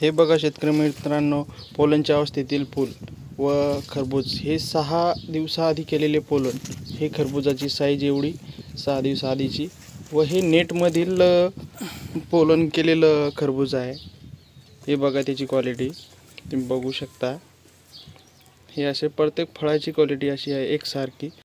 हे बघा शेतकरी मित्रांनो पोलनच्या अवस्थेतील फूल व खरबूज. हे सहा दिवसाआधी केलेले पोलन. हे खरबूजाची साईज एवढी सहा दिवसाआधीची व हे नेटमधील पोलन केलेलं खरबूज आहे. हे बघा त्याची क्वालिटी तुम्ही बघू शकता. हे असे प्रत्येक फळाची क्वालिटी अशी आहे एकसारखी.